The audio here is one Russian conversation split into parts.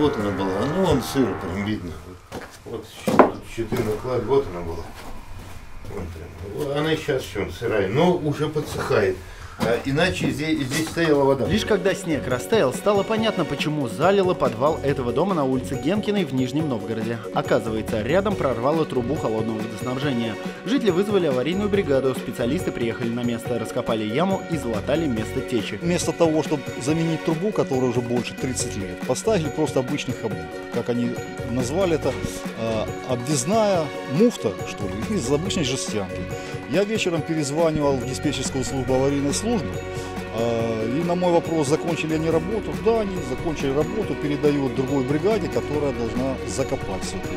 вот она была. Ну, вон сыр прям видно. Вот щиты наклад, вот она была. Вон прям. Она сейчас еще сырая, но уже подсыхает. А иначе здесь, здесь стояла вода. Лишь когда снег растаял, стало понятно, почему залило подвал этого дома на улице Генкиной в Нижнем Новгороде. Оказывается, рядом прорвало трубу холодного водоснабжения. Жители вызвали аварийную бригаду, специалисты приехали на место, раскопали яму и залатали место течи. Вместо того, чтобы заменить трубу, которая уже больше 30 лет, поставили просто обычный хомут. Как они назвали это, э, обвязная муфта, что ли, из обычной жестянки. Я вечером перезванивал в диспетчерскую службу аварийной службы, э, и на мой вопрос, закончили они работу, да, они закончили работу, передают другой бригаде, которая должна закопать все это.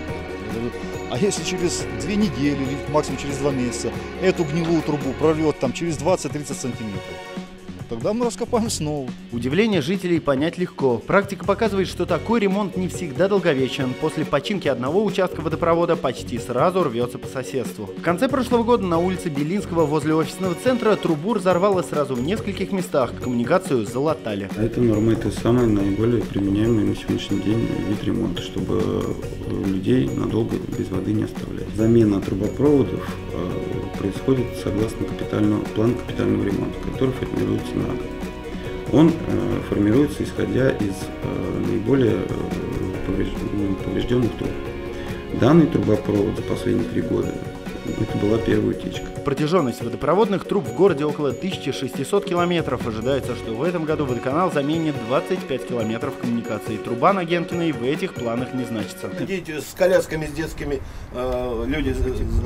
А если через две недели или максимум через два месяца эту гнилую трубу прорвет там через 20-30 сантиметров, тогда мы раскопаем снова. Удивление жителей понять легко. Практика показывает, что такой ремонт не всегда долговечен. После починки одного участка водопровода почти сразу рвется по соседству. В конце прошлого года на улице Белинского возле офисного центра трубу разорвало сразу в нескольких местах. Коммуникацию залатали. А Эта норма – это самый наиболее применяемый на сегодняшний день вид ремонта, чтобы э, людей надолго без воды не оставлять. Замена трубопроводов э, происходит согласно капитального, плану капитального ремонта, который формируется на год. Он э, формируется исходя из э, наиболее э, ну, поврежденных труб. Данный трубопровод за последние три года это была первая утечка. Протяженность водопроводных труб в городе около 1600 километров. Ожидается, что в этом году водоканал заменит 25 километров коммуникаций. Труба на Генкиной в этих планах не значится. Дети с колясками, с детскими, э, люди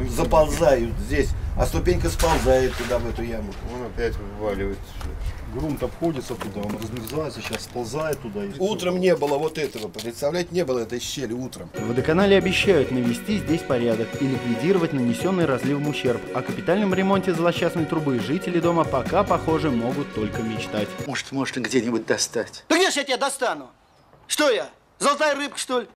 заползают здесь, а ступенька сползает туда, в эту яму. Он опять вываливается. Грунт обходится туда, он размерзается, сейчас сползает туда. и- Утром не было вот этого, представляете, не было этой щели утром. В водоканале обещают навести здесь порядок и ликвидировать нанесенный разливом ущерб. О капитальном ремонте злосчастной трубы жители дома пока, похоже, могут только мечтать. Может, можно где-нибудь достать? Да где ж я тебя достану? Что я, золотая рыбка, что ли?